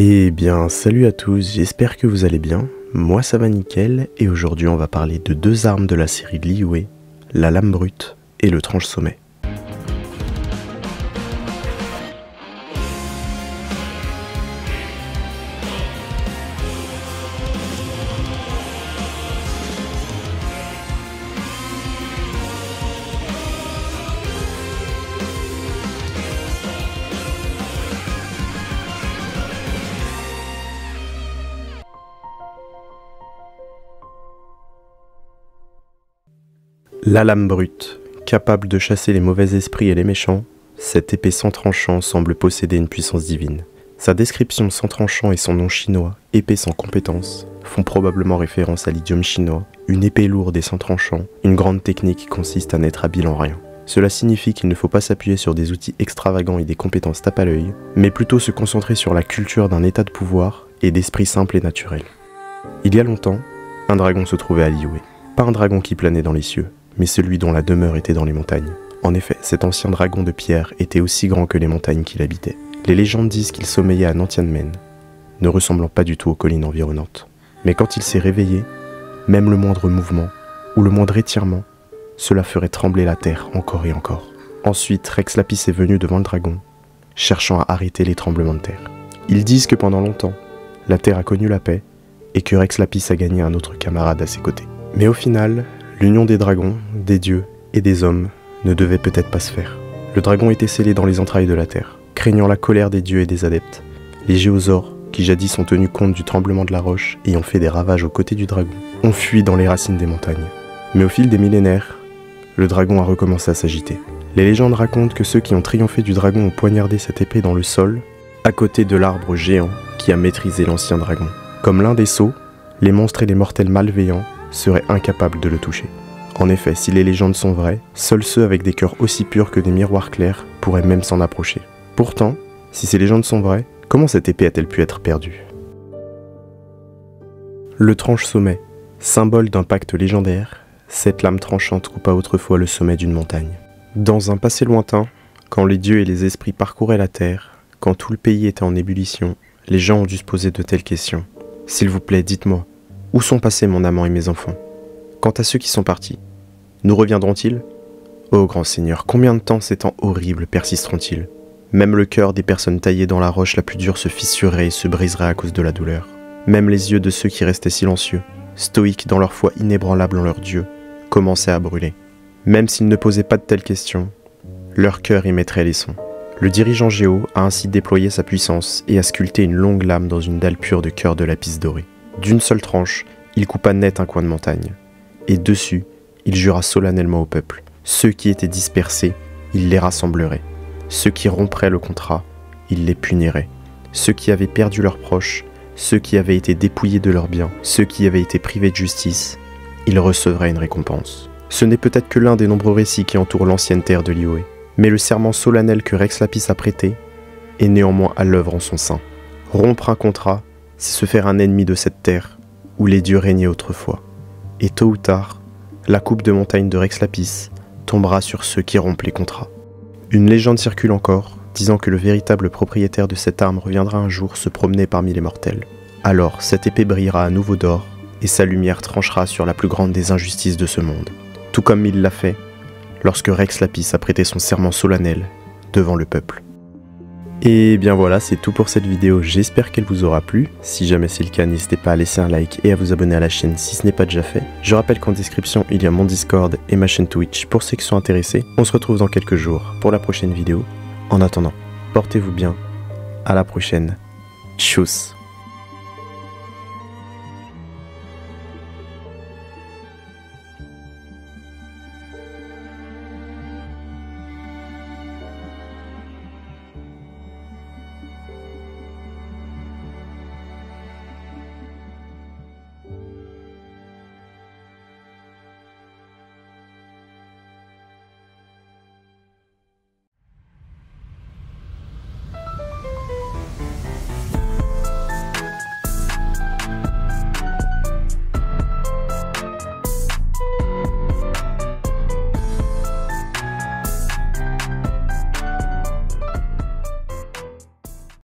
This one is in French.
Eh bien, salut à tous, j'espère que vous allez bien. Moi ça va nickel, et aujourd'hui on va parler de deux armes de la série de Liyue, la lame brute et le tranche sommet. La lame brute, capable de chasser les mauvais esprits et les méchants, cette épée sans tranchant semble posséder une puissance divine. Sa description sans tranchant et son nom chinois, épée sans compétence, font probablement référence à l'idiome chinois, une épée lourde et sans tranchant, une grande technique qui consiste à n'être habile en rien. Cela signifie qu'il ne faut pas s'appuyer sur des outils extravagants et des compétences tape à l'œil, mais plutôt se concentrer sur la culture d'un état de pouvoir et d'esprit simple et naturel. Il y a longtemps, un dragon se trouvait à Liyue. Pas un dragon qui planait dans les cieux, mais celui dont la demeure était dans les montagnes. En effet, cet ancien dragon de pierre était aussi grand que les montagnes qu'il habitait. Les légendes disent qu'il sommeillait à Nantianmen, ne ressemblant pas du tout aux collines environnantes. Mais quand il s'est réveillé, même le moindre mouvement, ou le moindre étirement, cela ferait trembler la terre encore et encore. Ensuite, Rex Lapis est venu devant le dragon, cherchant à arrêter les tremblements de terre. Ils disent que pendant longtemps, la terre a connu la paix, et que Rex Lapis a gagné un autre camarade à ses côtés. Mais au final, L'union des dragons, des dieux et des hommes ne devait peut-être pas se faire. Le dragon était scellé dans les entrailles de la terre, craignant la colère des dieux et des adeptes. Les géosaures, qui jadis ont tenu compte du tremblement de la roche et ont fait des ravages aux côtés du dragon, ont fui dans les racines des montagnes. Mais au fil des millénaires, le dragon a recommencé à s'agiter. Les légendes racontent que ceux qui ont triomphé du dragon ont poignardé cette épée dans le sol, à côté de l'arbre géant qui a maîtrisé l'ancien dragon. Comme l'un des sceaux, les monstres et les mortels malveillants seraient incapables de le toucher. En effet, si les légendes sont vraies, seuls ceux avec des cœurs aussi purs que des miroirs clairs pourraient même s'en approcher. Pourtant, si ces légendes sont vraies, comment cette épée a-t-elle pu être perdue? Le tranche sommet, symbole d'un pacte légendaire, cette lame tranchante coupa autrefois le sommet d'une montagne. Dans un passé lointain, quand les dieux et les esprits parcouraient la terre, quand tout le pays était en ébullition, les gens ont dû se poser de telles questions. S'il vous plaît, dites-moi, où sont passés mon amant et mes enfants? Quant à ceux qui sont partis, nous reviendront-ils? Ô grand Seigneur, combien de temps ces temps horribles persisteront-ils? Même le cœur des personnes taillées dans la roche la plus dure se fissurerait et se briserait à cause de la douleur. Même les yeux de ceux qui restaient silencieux, stoïques dans leur foi inébranlable en leur Dieu, commençaient à brûler. Même s'ils ne posaient pas de telles questions, leur cœur émettrait les sons. Le dirigeant Géo a ainsi déployé sa puissance et a sculpté une longue lame dans une dalle pure de cœur de lapis doré. D'une seule tranche, il coupa net un coin de montagne. Et dessus, il jura solennellement au peuple. Ceux qui étaient dispersés, il les rassemblerait. Ceux qui rompraient le contrat, il les punirait. Ceux qui avaient perdu leurs proches, ceux qui avaient été dépouillés de leurs biens, ceux qui avaient été privés de justice, ils recevraient une récompense. Ce n'est peut-être que l'un des nombreux récits qui entourent l'ancienne terre de Liyue, mais le serment solennel que Rex Lapis a prêté est néanmoins à l'œuvre en son sein. Rompre un contrat, c'est se faire un ennemi de cette terre où les dieux régnaient autrefois. Et tôt ou tard, la coupe de montagne de Rex Lapis tombera sur ceux qui rompent les contrats. Une légende circule encore, disant que le véritable propriétaire de cette arme reviendra un jour se promener parmi les mortels. Alors cette épée brillera à nouveau d'or, et sa lumière tranchera sur la plus grande des injustices de ce monde, tout comme il l'a fait lorsque Rex Lapis a prêté son serment solennel devant le peuple. Et bien voilà, c'est tout pour cette vidéo, j'espère qu'elle vous aura plu. Si jamais c'est le cas, n'hésitez pas à laisser un like et à vous abonner à la chaîne si ce n'est pas déjà fait. Je rappelle qu'en description, il y a mon Discord et ma chaîne Twitch pour ceux qui sont intéressés. On se retrouve dans quelques jours pour la prochaine vidéo. En attendant, portez-vous bien. À la prochaine. Tchuss